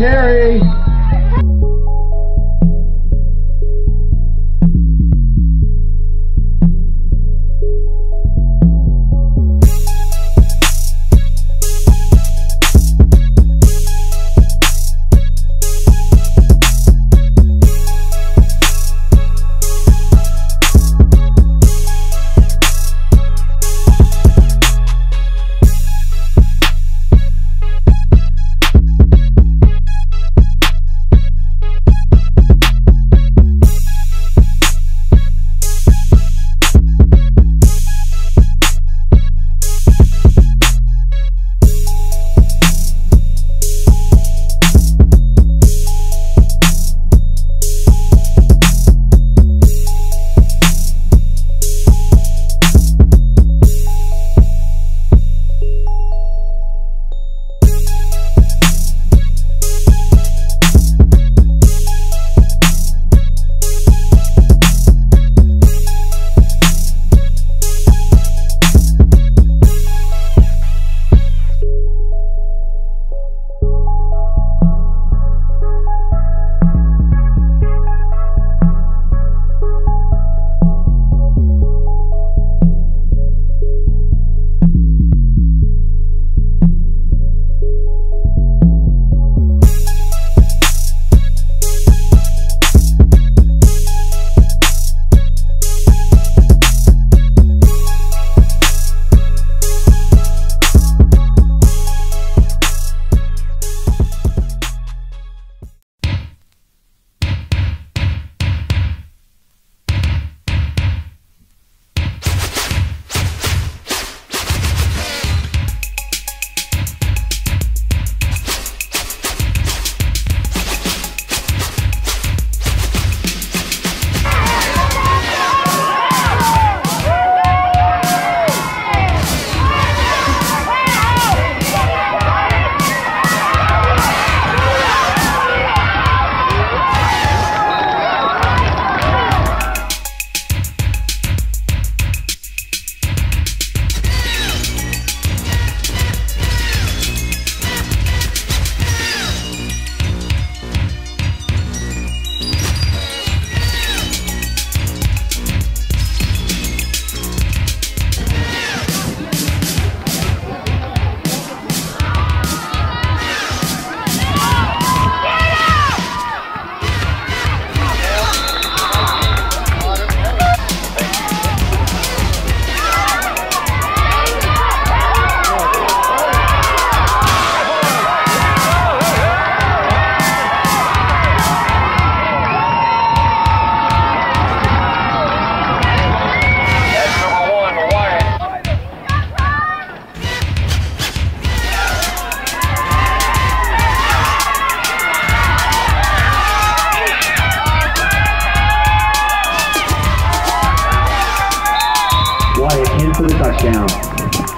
one touchdown.